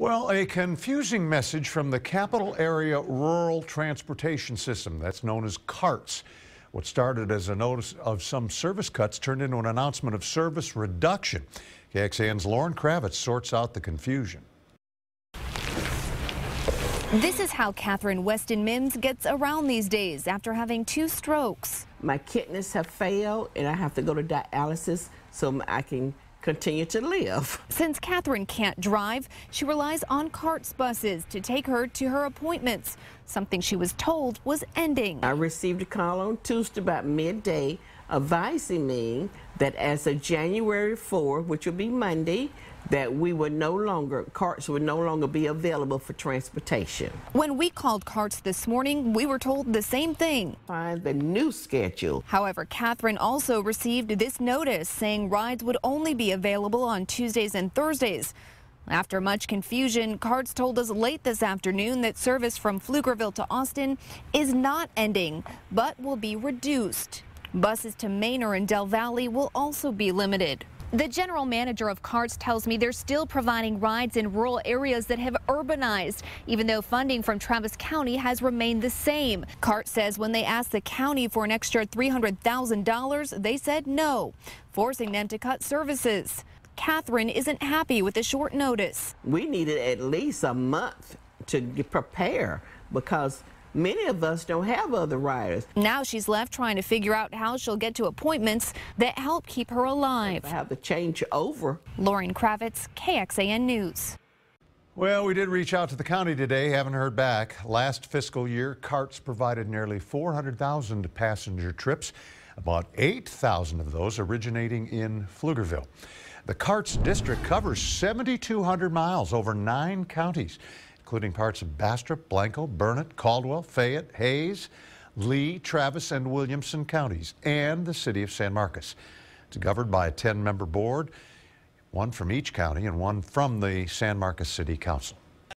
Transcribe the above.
Well, a confusing message from the capital area rural transportation system that's known as CARTS. What started as a notice of some service cuts turned into an announcement of service reduction. KXAN's Lauren Kravitz sorts out the confusion. This is how Catherine Weston Mims gets around these days after having two strokes. My kidneys have failed and I have to go to dialysis so I can continue to live. Since Catherine can't drive, she relies on CARTS buses to take her to her appointments, something she was told was ending. I received a call on Tuesday about midday advising me that as of January 4, which will be Monday, that we would no longer, carts would no longer be available for transportation. When we called carts this morning, we were told the same thing. Find the new schedule. However, Catherine also received this notice saying rides would only be available on Tuesdays and Thursdays. After much confusion, Carts told us late this afternoon that service from Pflugerville to Austin is not ending, but will be reduced. Buses to Manor and Del Valle will also be limited. The general manager of CARTS tells me they're still providing rides in rural areas that have urbanized, even though funding from Travis County has remained the same. CARTS says when they asked the county for an extra $300,000, they said no, forcing them to cut services. Catherine isn't happy with the short notice. We needed at least a month to prepare because Many of us don't have other riders. Now she's left trying to figure out how she'll get to appointments that help keep her alive. I have to change over. Lauren Kravitz, KXAN News. Well, we did reach out to the county today, haven't heard back. Last fiscal year, CARTS provided nearly 400,000 passenger trips, about 8,000 of those originating in Pflugerville. The CARTS district covers 7,200 miles over nine counties including parts of Bastrop, Blanco, Burnet, Caldwell, Fayette, Hays, Lee, Travis, and Williamson counties, and the city of San Marcos. It's governed by a 10-member board, one from each county and one from the San Marcos City Council.